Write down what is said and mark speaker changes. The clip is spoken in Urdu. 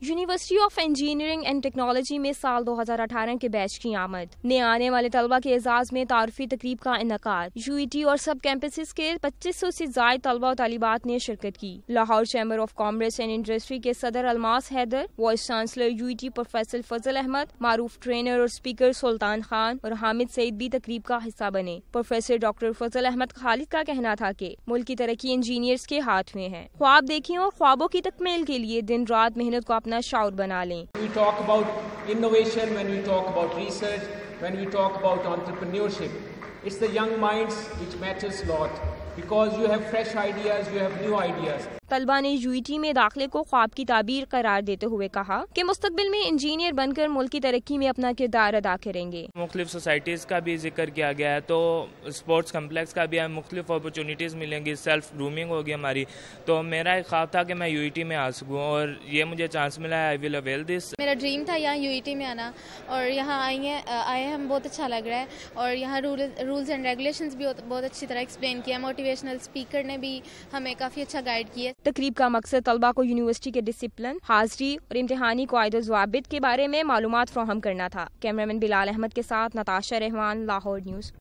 Speaker 1: University of engineering and technology میں سال دو ہزار اٹھارہ کے بیچ کی آمد۔ نئے آنے والے طلبہ کے اعزاز میں تعارفی تقریب کا انعقاد۔ یو ای ٹی اور سب کیمپسز کے پچیس سو سے زائد طلبہ و طالبات نے شرکت کی۔ Lahore chamber of commerce and industry کے صدر Almas Haider, vice chancellor U E T professor Fazal Ahmed, معروف ٹرینر اور اسپیکر سلطان خان اور حامد سعید بھی تقریب کا حصہ بنے۔ پروفیسر ڈاکٹر فضل احمد خالد کا کہنا تھا کہ ملک کی ترقی انجینئرز کے ہاتھ میں ہے۔ خواب دیکھیں اور خوابوں کی تکمیل کے لیے دن رات محنت کو
Speaker 2: We talk about innovation when we talk about research, when we talk about entrepreneurship. It's the young minds which matters a lot because you have fresh ideas, you have new ideas.
Speaker 1: طلبہ نے یو ای ٹی میں داخلے کو خواب کی تعبیر قرار دیتے ہوئے کہا کہ مستقبل میں انجینئر بن کر ملک کی ترقی میں اپنا کردار ادا کریں گے۔
Speaker 3: مختلف سوسائٹیز کا بھی ذکر کیا گیا ہے تو اسپورٹس کمپلیکس کا بھی مختلف اپرچونیٹیز ملیں گی سیلف گرومنگ ہوگی ہماری۔ تو میرا ایک خواب تھا کہ میں یو ای ٹی میں آ سکوں اور یہ مجھے چانس ملا ہے۔ آئی ول اویل دس
Speaker 4: میرا ڈریم تھا یہاں یو ای ٹی میں آنا اور یہاں آئی ہیں آئے ہم بہت اچھا لگ رہا ہے اور یہاں رولز اینڈ ریگولیشنز بھی بہت اچھی طرح ایکسپلین کیا۔ موٹیویشنل اسپیکر نے بھی ہمیں کافی اچھا گائیڈ کیا۔
Speaker 1: تقریب کا مقصد طلبہ کو یونیورسٹی کے ڈسپلن، حاضری اور امتحانی قواعد و ضوابط کے بارے میں معلومات فراہم کرنا تھا۔ کیمرامین بلال احمد کے ساتھ نتاشا رحمان، لاہور نیوز۔